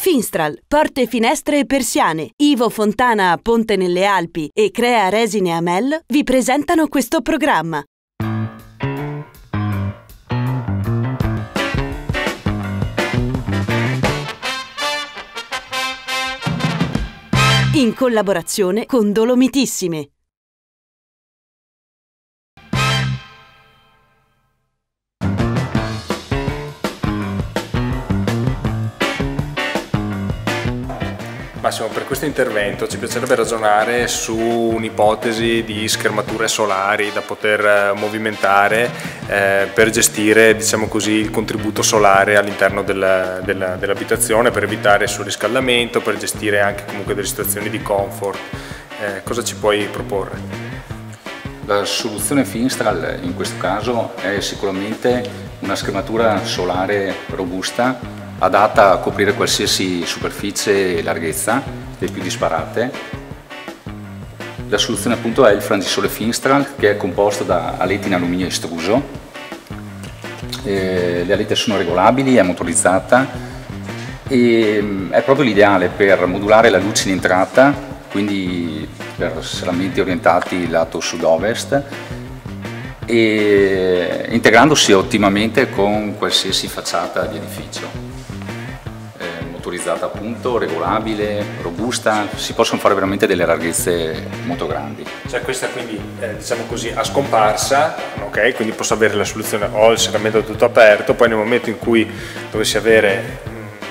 Finstral, porte, finestre e persiane, Ivo Fontana a Ponte nelle Alpi e Crea Resine Amel vi presentano questo programma. In collaborazione con Dolomitissime. Massimo, per questo intervento ci piacerebbe ragionare su un'ipotesi di schermature solari da poter eh, movimentare eh, per gestire diciamo così, il contributo solare all'interno della, della, dell'abitazione per evitare il surriscaldamento, per gestire anche comunque delle situazioni di comfort. Eh, cosa ci puoi proporre? La soluzione Finstral in questo caso è sicuramente una schermatura solare robusta adatta a coprire qualsiasi superficie e larghezza, le più disparate. La soluzione appunto è il frangisole Finstral che è composto da aleti in alluminio estruso. Eh, le alette sono regolabili, è motorizzata e mm, è proprio l'ideale per modulare la luce in entrata, quindi per serramenti orientati lato sud-ovest e integrandosi ottimamente con qualsiasi facciata di edificio motorizzata appunto, regolabile, robusta, si possono fare veramente delle larghezze molto grandi. Cioè questa quindi eh, diciamo così a scomparsa, ok? Quindi posso avere la soluzione ho il serramento tutto aperto, poi nel momento in cui dovessi avere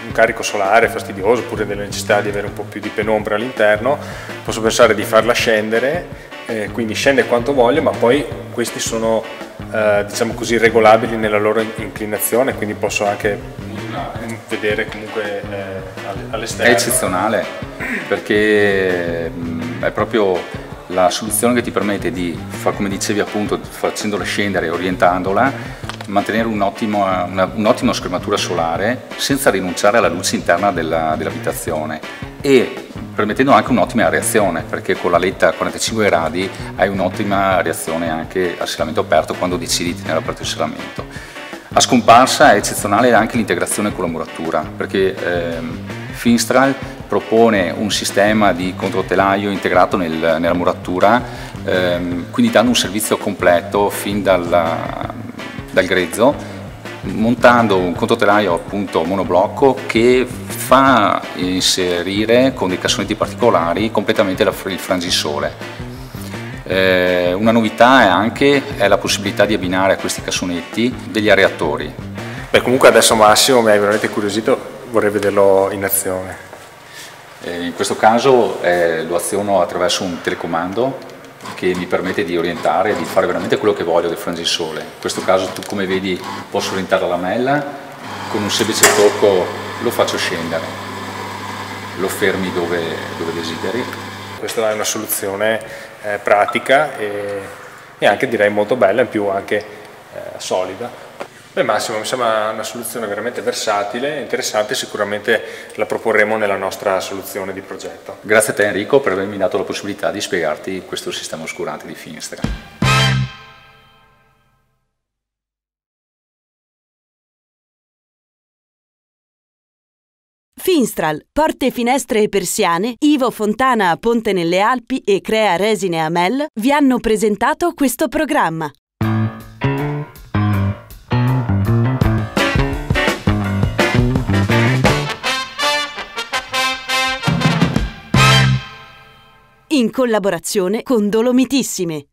un carico solare fastidioso oppure delle necessità di avere un po' più di penombra all'interno, posso pensare di farla scendere, eh, quindi scende quanto voglio, ma poi questi sono eh, diciamo così regolabili nella loro inclinazione, quindi posso anche vedere comunque eh, all'esterno. È eccezionale perché mh, è proprio la soluzione che ti permette di, come dicevi appunto, facendola scendere e orientandola, mantenere un'ottima un schermatura solare senza rinunciare alla luce interna dell'abitazione e permettendo anche un'ottima reazione perché con la letta a 45 gradi hai un'ottima reazione anche al serramento aperto quando decidi di tenere aperto il serramento. A scomparsa è eccezionale anche l'integrazione con la muratura, perché ehm, Finstral propone un sistema di controtelaio integrato nel, nella muratura, ehm, quindi dando un servizio completo fin dalla, dal grezzo, montando un controtelaio appunto monoblocco che fa inserire con dei cassonetti particolari completamente il frangisole eh, una novità è anche è la possibilità di abbinare a questi cassonetti degli areatori. Beh, comunque adesso Massimo mi hai veramente curiosito, vorrei vederlo in azione. Eh, in questo caso eh, lo aziono attraverso un telecomando che mi permette di orientare e di fare veramente quello che voglio del frangisole. In questo caso tu come vedi posso orientare la lamella, con un semplice tocco lo faccio scendere, lo fermi dove, dove desideri. Questa è una soluzione eh, pratica e, e, anche direi molto bella, in più anche eh, solida. Beh Massimo, mi sembra una soluzione veramente versatile, interessante, sicuramente la proporremo nella nostra soluzione di progetto. Grazie a te Enrico per avermi dato la possibilità di spiegarti questo sistema oscurante di finestre. Finstral, porte, finestre e persiane, Ivo Fontana a Ponte nelle Alpi e Crea Resine Amel vi hanno presentato questo programma. In collaborazione con Dolomitissime.